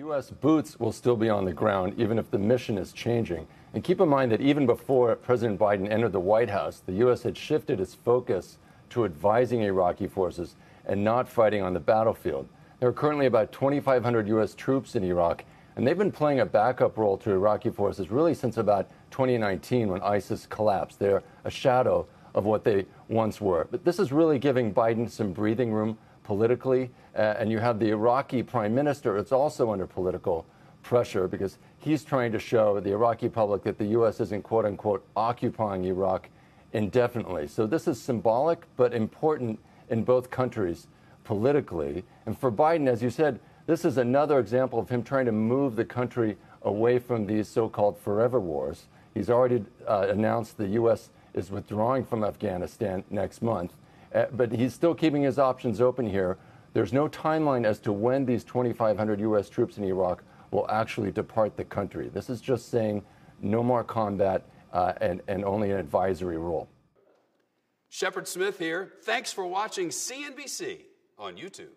U.S. boots will still be on the ground even if the mission is changing. And keep in mind that even before President Biden entered the White House, the U.S. had shifted its focus to advising Iraqi forces and not fighting on the battlefield. There are currently about 2,500 U.S. troops in Iraq, and they've been playing a backup role to Iraqi forces really since about 2019 when ISIS collapsed. They're a shadow of what they once were. But this is really giving Biden some breathing room politically. Uh, and you have the Iraqi prime minister, it's also under political pressure because he's trying to show the Iraqi public that the U.S. isn't, quote unquote, occupying Iraq indefinitely. So this is symbolic but important in both countries politically. And for Biden, as you said, this is another example of him trying to move the country away from these so called forever wars. He's already uh, announced the U.S. is withdrawing from Afghanistan next month, uh, but he's still keeping his options open here. There's no timeline as to when these 2,500 U.S. troops in Iraq will actually depart the country. This is just saying no more combat uh, and, and only an advisory role. Shepard Smith here. Thanks for watching CNBC on YouTube.